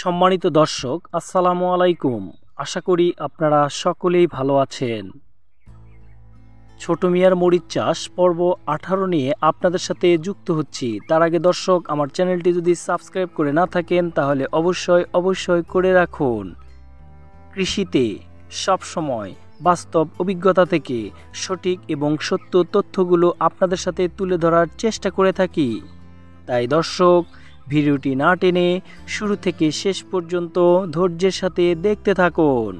সম্মানিত দর্শক, আসসালামু আলাইকুম। আশা করি আপনারা সকলেই ভালো আছেন। ছোট মিয়ার মরিচ চাষ পর্ব আঠারো নিয়ে আপনাদের সাথে যুক্ত হচ্ছি। তার আগে দর্শক, আমার চ্যানেলটি যদি সাবস্ক্রাইব করে না থাকেন, তাহলে অবশ্যই অবশ্যই করে রাখুন। কৃষিতে সবসময় বাস্তব অভিজ্ঞতা থেকে সঠিক এবং সত্য তথ্যগুলো আপনাদের সাথে তুলে ধরার চেষ্টা করে থাকি। তাই দর্শক ভিডিওটি না টেনে শুরু থেকে শেষ পর্যন্ত ধৈর্যের সাথে দেখতে থাকুন।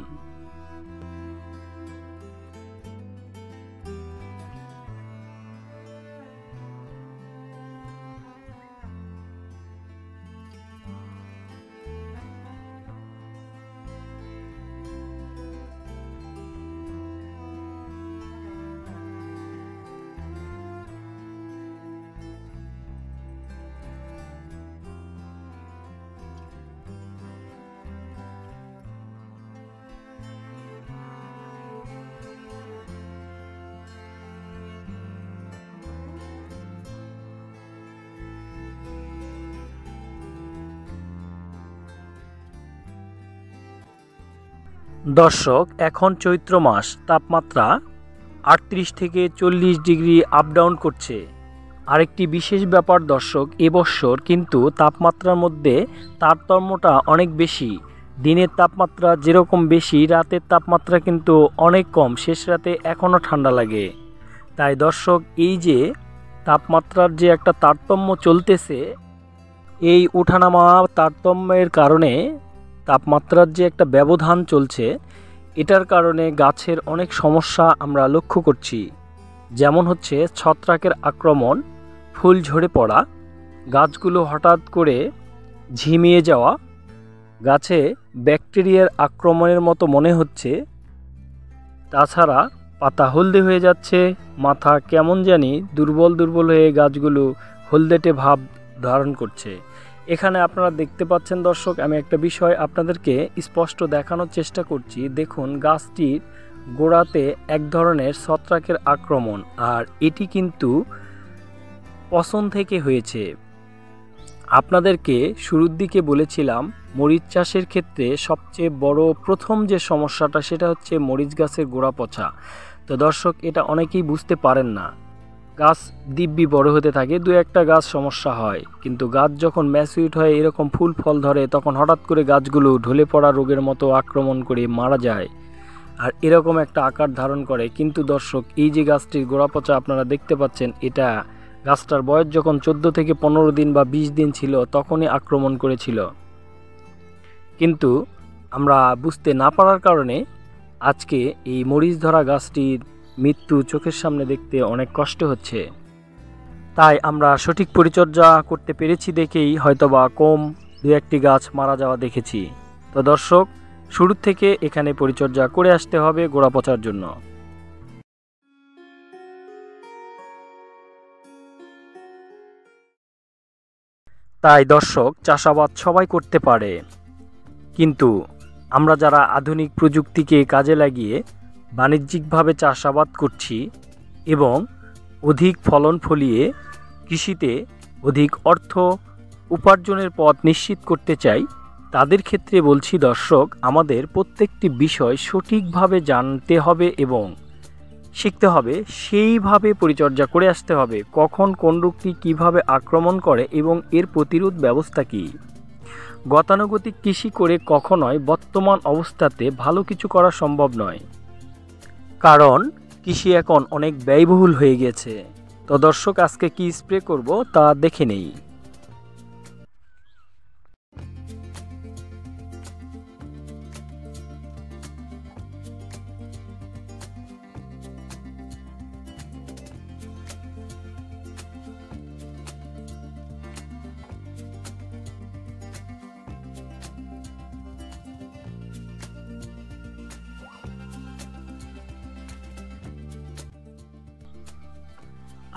দর্শক, এখন চৈত্র মাস, তাপমাত্রা আটত্রিশ থেকে চল্লিশ ডিগ্রি আপ ডাউন করছে। আরেকটি বিশেষ ব্যাপার দর্শক এবছর কিন্তু তাপমাত্রার মধ্যে তারতম্যটা অনেক বেশি। দিনের তাপমাত্রা যেরকম বেশি, রাতের তাপমাত্রা কিন্তু অনেক কম, শেষ রাতে এখনও ঠান্ডা লাগে। তাই দর্শক, এই যে তাপমাত্রার যে একটা তারতম্য চলতেছে, এই উঠানামা তারতম্যের কারণে তাপমাত্রার যে একটা ব্যবধান চলছে, এটার কারণে গাছের অনেক সমস্যা আমরা লক্ষ্য করছি। যেমন হচ্ছে ছত্রাকের আক্রমণ, ফুল ঝরে পড়া, গাছগুলো হঠাৎ করে ঝিমিয়ে যাওয়া, গাছে ব্যাকটেরিয়ার আক্রমণের মতো মনে হচ্ছে। তাছাড়া পাতা হলদে হয়ে যাচ্ছে, মাথা কেমন জানি দুর্বল দুর্বল হয়ে গাছগুলো হলদেটে ভাব ধারণ করছে। এখানে আপনারা দেখতে পাচ্ছেন দর্শক, আমি একটা বিষয় আপনাদেরকে স্পষ্ট দেখানোর চেষ্টা করছি। দেখুন, গাছটির গোড়াতে এক ধরনের ছত্রাকের আক্রমণ, আর এটি কিন্তু পছন থেকে হয়েছে। আপনাদেরকে শুরুর দিকে বলেছিলাম, মরিচ চাষের ক্ষেত্রে সবচেয়ে বড় প্রথম যে সমস্যাটা, সেটা হচ্ছে মরিচ গাছের গোড়া পচা। তো দর্শক, এটা অনেকেই বুঝতে পারেন না। গাছ দিব্যি বড় হতে থাকে, দু একটা গাছ সমস্যা হয়। কিন্তু গাছ যখন ম্যাসুইট হয় এরকম ফুল ফল ধরে, তখন হঠাৎ করে গাছগুলো ঢলে পড়া রোগের মতো আক্রমণ করে মারা যায়। আর এরকম একটা আকার ধারণ করে। কিন্তু দর্শক, এই যে গাছটির গোড়া পচা আপনারা দেখতে পাচ্ছেন, এটা গাছটার বয়স যখন চোদ্দ থেকে পনেরো দিন বা বিশ দিন ছিল, তখনই আক্রমণ করেছিল। কিন্তু আমরা বুঝতে না পারার কারণে আজকে এই মরিচ ধরা গাছটির মৃত্যু চোখের সামনে দেখতে অনেক কষ্ট হচ্ছে। তাই আমরা সঠিক পরিচর্যা করতে পেরেছি দেখেই হয়তোবা কম দু একটি গাছ মারা যাওয়া দেখেছি। তো দর্শক, শুরু থেকে এখানে পরিচর্যা করে আসতে হবে গোড়া পচার জন্য। তাই দর্শক, চাষাবাদ সবাই করতে পারে। কিন্তু আমরা যারা আধুনিক প্রযুক্তিকে কাজে লাগিয়ে বাণিজ্যিকভাবে চাষাবাদ করছি এবং অধিক ফলন ফলিয়ে কৃষিতে অধিক অর্থ উপার্জনের পথ নিশ্চিত করতে চাই, তাদের ক্ষেত্রে বলছি, দর্শক, আমাদের প্রত্যেকটি বিষয় সঠিকভাবে জানতে হবে এবং শিখতে হবে, সেইভাবে পরিচর্যা করে আসতে হবে, কখন কোন রোগটি কীভাবে আক্রমণ করে এবং এর প্রতিরোধ ব্যবস্থা কী? গতানুগতিক কৃষি করে কখনোই বর্তমান অবস্থাতে ভালো কিছু করা সম্ভব নয়। কারণ কৃষি এখন অনেক ব্যয়বহুল হয়ে গেছে। তো দর্শক, আজকে কি স্প্রে করব তা দেখে নেই।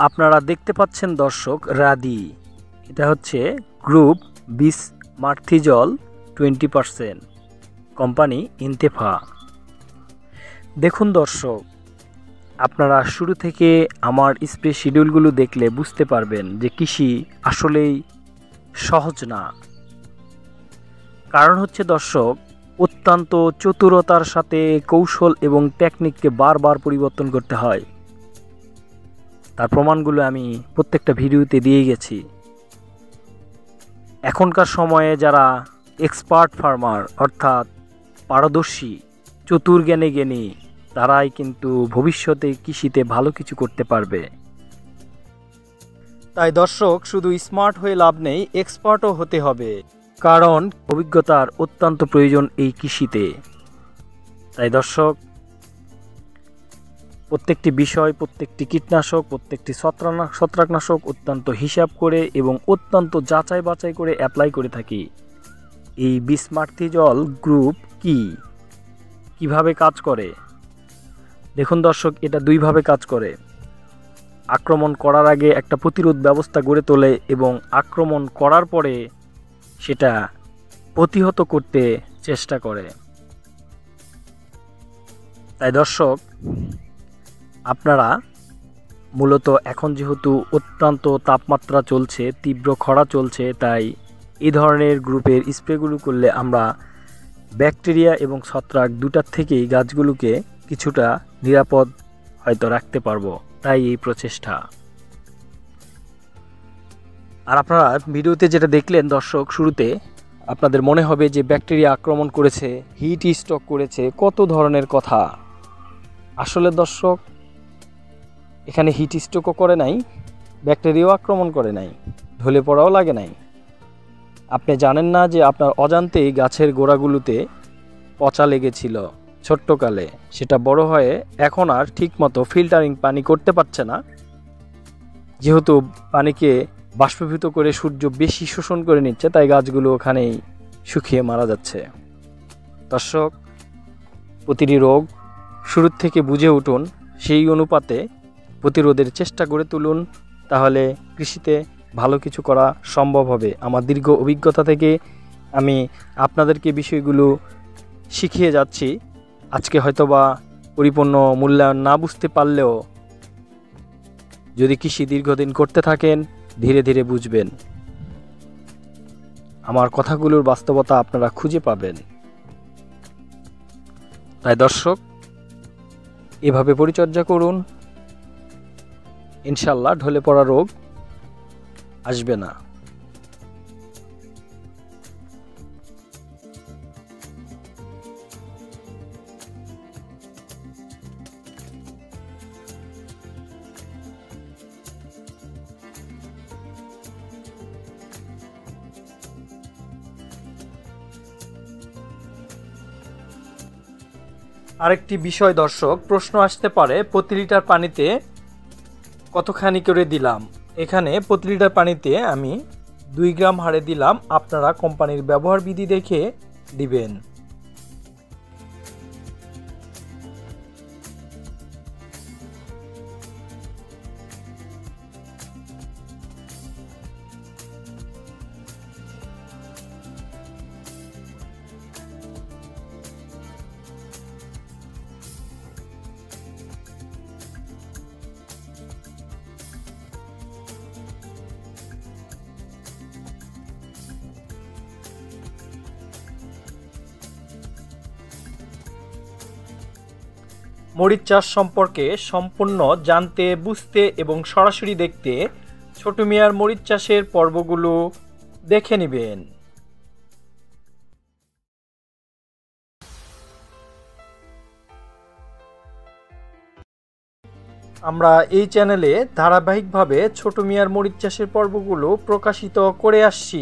আপনারা দেখতে পাচ্ছেন দর্শক, রাদি। এটা হচ্ছে গ্রুপ বিস মার্থিজল টোয়েন্টি পারসেন্ট কোম্পানি ইন্তেফা। দেখুন দর্শক, আপনারা শুরু থেকে আমার স্প্রে শিডিউলগুলো দেখলে বুঝতে পারবেন যে কৃষি আসলেই সহজ না। কারণ হচ্ছে দর্শক, অত্যন্ত চতুরতার সাথে কৌশল এবং টেকনিককে বারবার পরিবর্তন করতে হয়। তার প্রমাণগুলো আমি প্রত্যেকটা ভিডিওতে দিয়ে গেছি। এখনকার সময়ে যারা এক্সপার্ট ফার্মার অর্থাৎ পারদর্শী, চতুর জ্ঞানে জ্ঞানী, তারাই কিন্তু ভবিষ্যতে কৃষিতে ভালো কিছু করতে পারবে। তাই দর্শক, শুধু স্মার্ট হয়ে লাভ নেই এক্সপার্টও হতে হবে। কারণ অভিজ্ঞতার অত্যন্ত প্রয়োজন এই কৃষিতে। তাই দর্শক প্রত্যেকটি বিষয়, প্রত্যেকটি কীটনাশক, প্রত্যেকটি ছত্রানা, ছত্রাকনাশক অত্যন্ত হিসাব করে এবং অত্যন্ত যাচাই বাছাই করে অ্যাপ্লাই করে থাকি। এই বিস্মার্থি জল গ্রুপ কি? কীভাবে কাজ করে? দেখুন দর্শক, এটা দুইভাবে কাজ করে। আক্রমণ করার আগে একটা প্রতিরোধ ব্যবস্থা গড়ে তোলে এবং আক্রমণ করার পরে সেটা প্রতিহত করতে চেষ্টা করে। তাই দর্শক আপনারা মূলত এখন যেহেতু অত্যন্ত তাপমাত্রা চলছে, তীব্র খরা চলছে, তাই এই ধরনের গ্রুপের স্প্রেগুলো করলে আমরা ব্যাকটেরিয়া এবং ছত্রাক দুটার থেকেই গাছগুলোকে কিছুটা নিরাপদ হয়তো রাখতে পারব। তাই এই প্রচেষ্টা। আর আপনারা ভিডিওতে যেটা দেখলেন দর্শক, শুরুতে আপনাদের মনে হবে যে ব্যাকটেরিয়া আক্রমণ করেছে, হিট স্টক করেছে, কত ধরনের কথা। আসলে দর্শক এখানে হিট স্ট্রোকও করে নাই ব্যাকটেরিয়াও আক্রমণ করে নাই, ঢলে পড়াও লাগে নাই। আপনি জানেন না যে আপনার অজান্তেই গাছের গোড়াগুলোতে পচা লেগেছিল ছোট্টকালে। সেটা বড় হয়ে এখন আর ঠিকমতো ফিল্টারিং পানি করতে পারছে না। যেহেতু পানিকে বাষ্পীভূত করে সূর্য বেশি শোষণ করে নিচ্ছে, তাই গাছগুলো ওখানেই শুকিয়ে মারা যাচ্ছে। দর্শক, প্রতিটি রোগ শুরুর থেকে বুঝে উঠুন, সেই অনুপাতে প্রতিরোধের চেষ্টা করে তুলুন, তাহলে কৃষিতে ভালো কিছু করা সম্ভব হবে। আমার দীর্ঘ অভিজ্ঞতা থেকে আমি আপনাদেরকে বিষয়গুলো শিখিয়ে যাচ্ছি। আজকে হয়তোবা পরিপূর্ণ মূল্যায়ন না বুঝতে পারলেও যদি কৃষি দীর্ঘদিন করতে থাকেন, ধীরে ধীরে বুঝবেন। আমার কথাগুলোর বাস্তবতা আপনারা খুঁজে পাবেন। তাই দর্শক, এভাবে পরিচর্যা করুন ইনশাল্লাহ ঢলে পড়া রোগ আসবে না। আরেকটি বিষয় দর্শক, প্রশ্ন আসতে পারে, প্রতি লিটার পানিতে কতখানি করে দিলাম? এখানে প্রতি লিটার পানিতে আমি দুই গ্রাম হারে দিলাম। আপনারা কোম্পানির ব্যবহার বিধি দেখে দিবেন। মরিচ চাষ সম্পর্কে সম্পূর্ণ জানতে, বুঝতে এবং সরাসরি দেখতে ছোট মিয়ার মরিচ চাষের পর্বগুলো দেখে নেবেন। আমরা এই চ্যানেলে ধারাবাহিকভাবে ছোট মিয়ার মরিচ চাষের পর্বগুলো প্রকাশিত করে আসছি।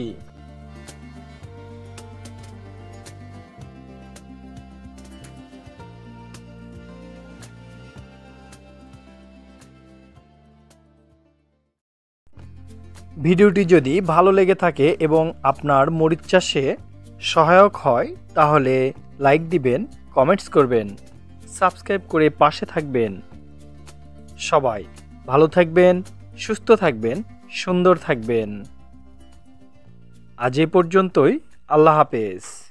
ভিডিওটি যদি ভালো লেগে থাকে এবং আপনার মরিচ চাষে সহায়ক হয়, তাহলে লাইক দিবেন, কমেন্টস করবেন, সাবস্ক্রাইব করে পাশে থাকবেন। সবাই ভালো থাকবেন, সুস্থ থাকবেন, সুন্দর থাকবেন। আজ এ পর্যন্তই, আল্লাহ হাফেজ।